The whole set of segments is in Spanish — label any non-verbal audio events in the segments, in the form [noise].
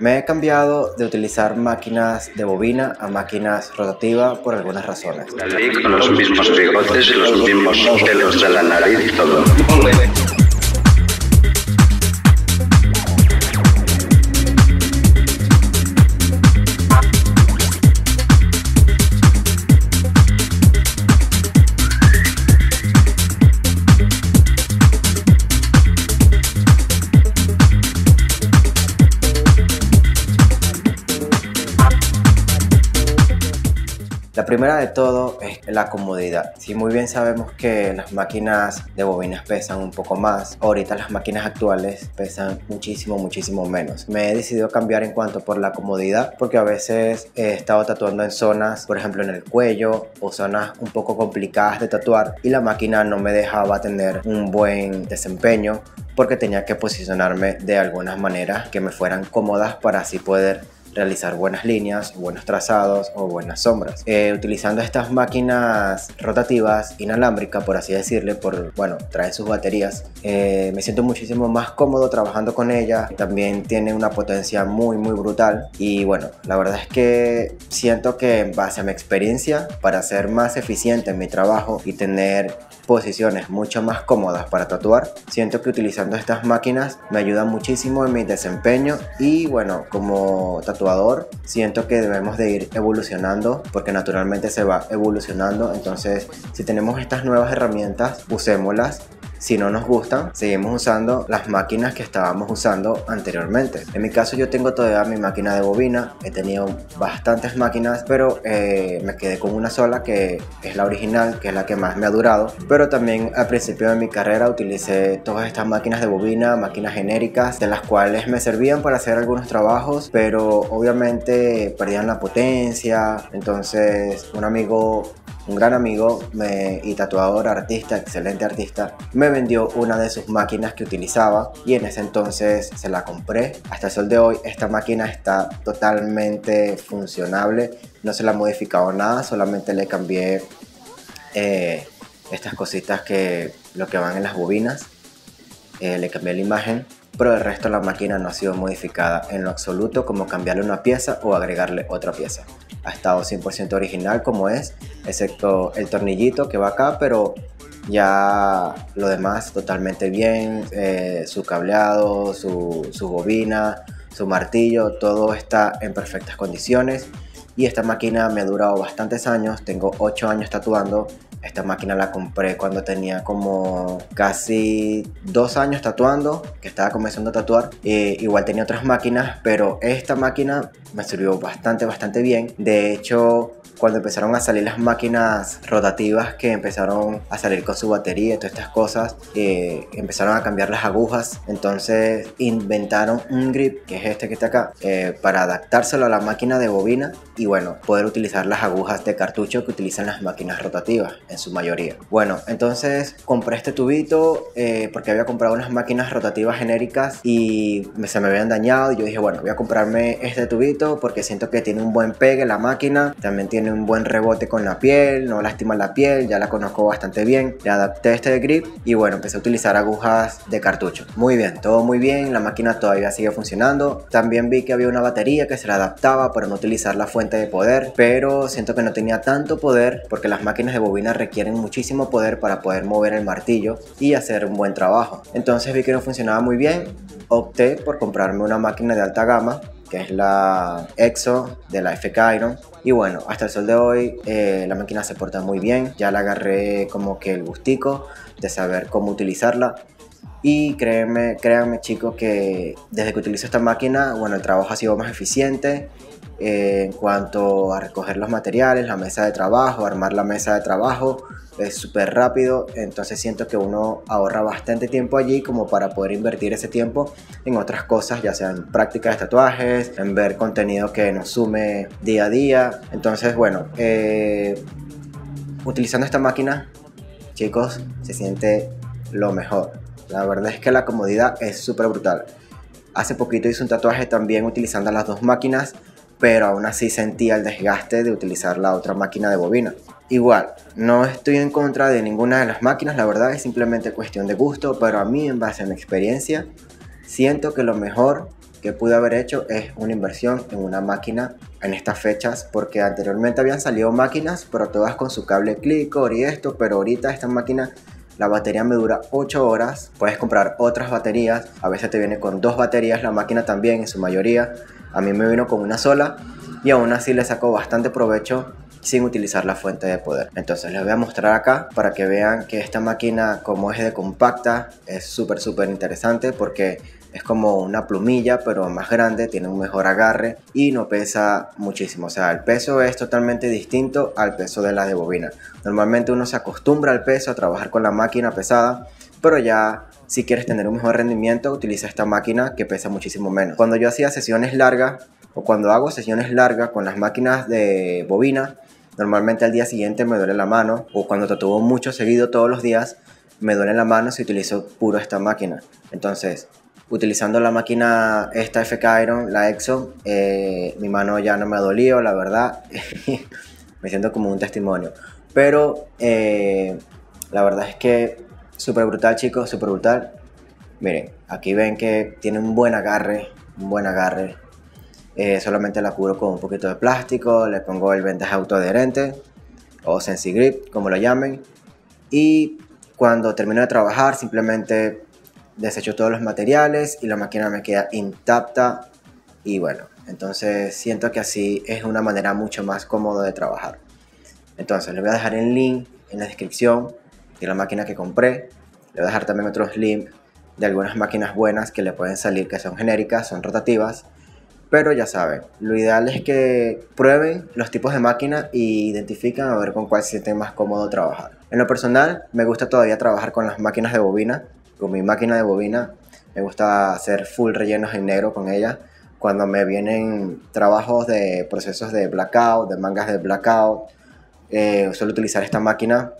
Me he cambiado de utilizar máquinas de bobina a máquinas rotativas por algunas razones. Con los mismos bigotes y los mismos pelos la nariz y todo. La primera de todo es la comodidad. Si muy bien sabemos que las máquinas de bobinas pesan un poco más, ahorita las máquinas actuales pesan muchísimo, muchísimo menos. Me he decidido cambiar en cuanto por la comodidad porque a veces he estado tatuando en zonas, por ejemplo en el cuello o zonas un poco complicadas de tatuar y la máquina no me dejaba tener un buen desempeño porque tenía que posicionarme de algunas maneras que me fueran cómodas para así poder realizar buenas líneas, buenos trazados o buenas sombras. Eh, utilizando estas máquinas rotativas inalámbricas, por así decirle, por, bueno, traen sus baterías, eh, me siento muchísimo más cómodo trabajando con ella. También tiene una potencia muy, muy brutal. Y bueno, la verdad es que siento que en base a mi experiencia, para ser más eficiente en mi trabajo y tener posiciones mucho más cómodas para tatuar, siento que utilizando estas máquinas me ayuda muchísimo en mi desempeño y bueno, como tatuador siento que debemos de ir evolucionando porque naturalmente se va evolucionando, entonces si tenemos estas nuevas herramientas, usémoslas si no nos gustan, seguimos usando las máquinas que estábamos usando anteriormente. En mi caso yo tengo todavía mi máquina de bobina, he tenido bastantes máquinas, pero eh, me quedé con una sola que es la original, que es la que más me ha durado. Pero también al principio de mi carrera utilicé todas estas máquinas de bobina, máquinas genéricas, de las cuales me servían para hacer algunos trabajos, pero obviamente perdían la potencia. Entonces un amigo un gran amigo me, y tatuador, artista, excelente artista, me vendió una de sus máquinas que utilizaba y en ese entonces se la compré. Hasta el sol de hoy esta máquina está totalmente funcionable, no se la ha modificado nada, solamente le cambié eh, estas cositas que lo que van en las bobinas, eh, le cambié la imagen pero el resto la máquina no ha sido modificada en lo absoluto como cambiarle una pieza o agregarle otra pieza ha estado 100% original como es, excepto el tornillito que va acá, pero ya lo demás totalmente bien, eh, su cableado, su, su bobina, su martillo, todo está en perfectas condiciones. Y esta máquina me ha durado bastantes años, tengo 8 años tatuando esta máquina la compré cuando tenía como casi dos años tatuando, que estaba comenzando a tatuar. Igual tenía otras máquinas, pero esta máquina me sirvió bastante, bastante bien. De hecho, cuando empezaron a salir las máquinas rotativas que empezaron a salir con su batería y todas estas cosas, eh, empezaron a cambiar las agujas. Entonces inventaron un grip, que es este que está acá, eh, para adaptárselo a la máquina de bobina y bueno, poder utilizar las agujas de cartucho que utilizan las máquinas rotativas en su mayoría. Bueno, entonces compré este tubito eh, porque había comprado unas máquinas rotativas genéricas y se me habían dañado y yo dije, bueno, voy a comprarme este tubito porque siento que tiene un buen pegue la máquina, también tiene un buen rebote con la piel, no lastima la piel, ya la conozco bastante bien. Le adapté este grip y bueno, empecé a utilizar agujas de cartucho. Muy bien, todo muy bien, la máquina todavía sigue funcionando. También vi que había una batería que se la adaptaba para no utilizar la fuente de poder, pero siento que no tenía tanto poder porque las máquinas de bobina requieren muchísimo poder para poder mover el martillo y hacer un buen trabajo. Entonces vi que no funcionaba muy bien, opté por comprarme una máquina de alta gama que es la EXO de la FK Iron. Y bueno, hasta el sol de hoy eh, la máquina se porta muy bien. Ya la agarré como que el gustico de saber cómo utilizarla. Y créanme, créanme chicos que desde que utilizo esta máquina, bueno, el trabajo ha sido más eficiente en cuanto a recoger los materiales, la mesa de trabajo, armar la mesa de trabajo, es súper rápido, entonces siento que uno ahorra bastante tiempo allí como para poder invertir ese tiempo en otras cosas, ya sea en prácticas de tatuajes, en ver contenido que nos sume día a día. Entonces, bueno, eh, utilizando esta máquina, chicos, se siente lo mejor. La verdad es que la comodidad es súper brutal. Hace poquito hice un tatuaje también utilizando las dos máquinas pero aún así sentía el desgaste de utilizar la otra máquina de bobina. Igual, no estoy en contra de ninguna de las máquinas, la verdad es simplemente cuestión de gusto, pero a mí en base a mi experiencia, siento que lo mejor que pude haber hecho es una inversión en una máquina en estas fechas, porque anteriormente habían salido máquinas, pero todas con su cable Clickor y esto, pero ahorita esta máquina la batería me dura 8 horas. Puedes comprar otras baterías. A veces te viene con dos baterías. La máquina también, en su mayoría. A mí me vino con una sola. Y aún así le saco bastante provecho sin utilizar la fuente de poder. Entonces les voy a mostrar acá para que vean que esta máquina como es de compacta es súper súper interesante porque es como una plumilla pero más grande, tiene un mejor agarre y no pesa muchísimo. O sea, el peso es totalmente distinto al peso de la de bobina. Normalmente uno se acostumbra al peso a trabajar con la máquina pesada, pero ya si quieres tener un mejor rendimiento utiliza esta máquina que pesa muchísimo menos. Cuando yo hacía sesiones largas o cuando hago sesiones largas con las máquinas de bobina, Normalmente al día siguiente me duele la mano o cuando tatuo mucho seguido todos los días me duele la mano si utilizo puro esta máquina. Entonces, utilizando la máquina esta FK Iron, la EXO, eh, mi mano ya no me ha dolido, la verdad. [laughs] me siento como un testimonio. Pero eh, la verdad es que súper brutal, chicos, súper brutal. Miren, aquí ven que tiene un buen agarre, un buen agarre. Eh, solamente la cubro con un poquito de plástico, le pongo el vendaje autoadherente o SensiGrip, como lo llamen. Y cuando termino de trabajar, simplemente desecho todos los materiales y la máquina me queda intacta. Y bueno, entonces siento que así es una manera mucho más cómoda de trabajar. Entonces, les voy a dejar el link en la descripción de la máquina que compré. Le voy a dejar también otros links de algunas máquinas buenas que le pueden salir, que son genéricas, son rotativas pero ya saben, lo ideal es que prueben los tipos de máquina y identifiquen a ver con cuál se sienten más cómodo trabajar. En lo personal, me gusta todavía trabajar con las máquinas de bobina. Con mi máquina de bobina, me gusta hacer full rellenos en negro con ella. Cuando me vienen trabajos de procesos de blackout, de mangas de blackout, eh, suelo utilizar esta máquina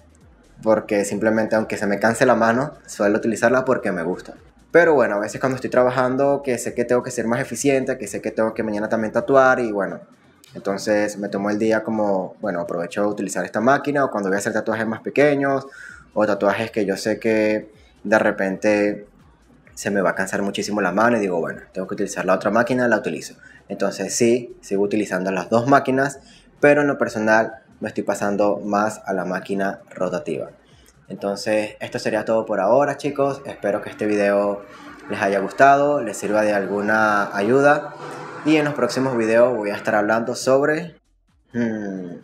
porque simplemente aunque se me canse la mano, suelo utilizarla porque me gusta. Pero bueno, a veces cuando estoy trabajando, que sé que tengo que ser más eficiente, que sé que tengo que mañana también tatuar y bueno, entonces me tomo el día como, bueno, aprovecho de utilizar esta máquina o cuando voy a hacer tatuajes más pequeños o tatuajes que yo sé que de repente se me va a cansar muchísimo la mano y digo, bueno, tengo que utilizar la otra máquina, la utilizo. Entonces sí, sigo utilizando las dos máquinas, pero en lo personal me estoy pasando más a la máquina rotativa. Entonces, esto sería todo por ahora, chicos. Espero que este video les haya gustado, les sirva de alguna ayuda. Y en los próximos videos voy a estar hablando sobre... Hmm,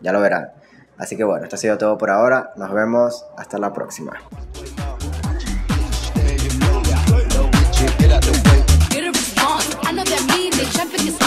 ya lo verán. Así que bueno, esto ha sido todo por ahora. Nos vemos. Hasta la próxima. champion.